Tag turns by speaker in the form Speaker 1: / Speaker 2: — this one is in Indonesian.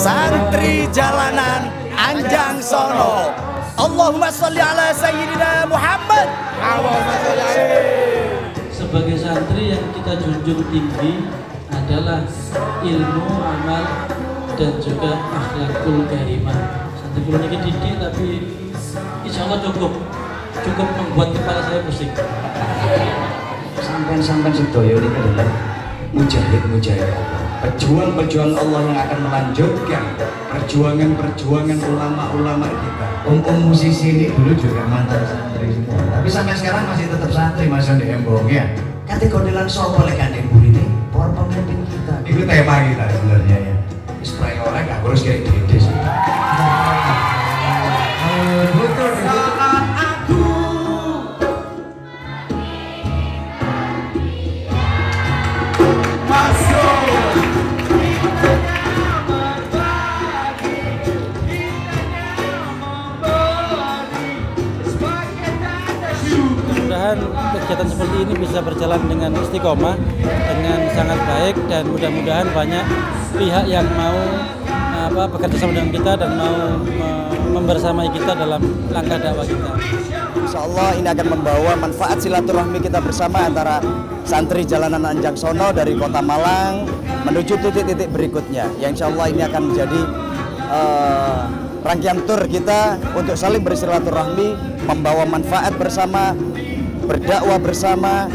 Speaker 1: santri jalanan Anjang Sono. Allahumma sholli ala sayyidina Muhammad.
Speaker 2: sebagai santri yang kita junjung tinggi adalah ilmu, amal, dan juga akhlakul karimah. Santri kulo ini didik tapi insya Allah cukup cukup membuat kepala saya pusing.
Speaker 3: Sampai-sampai sedoyo ini adalah mujahid-mujahid Allah. Pejuang-pejuang Allah yang akan melanjutkan perjuangan-perjuangan ulama-ulama kita. Om-om musisi ini dulu juga mantan santri semua. Tapi sampai sekarang masih tetap santri Mas Andi Embong ya. Sopo lek Andi Embong ini para pemimpin kita. Itu tema kita sebenarnya ya. Spray orang gak harus kayak gitu
Speaker 2: Mudah-mudahan kegiatan seperti ini bisa berjalan dengan istiqomah, dengan sangat baik dan mudah-mudahan banyak pihak yang mau apa bekerja sama dengan kita dan mau me- membersamai kita dalam langkah dakwah kita.
Speaker 1: Insya Allah ini akan membawa manfaat silaturahmi kita bersama antara santri jalanan Anjang Sono dari kota Malang menuju titik-titik berikutnya. Yang insya Allah ini akan menjadi eh, rangkaian tur kita untuk saling bersilaturahmi, membawa manfaat bersama, berdakwah bersama,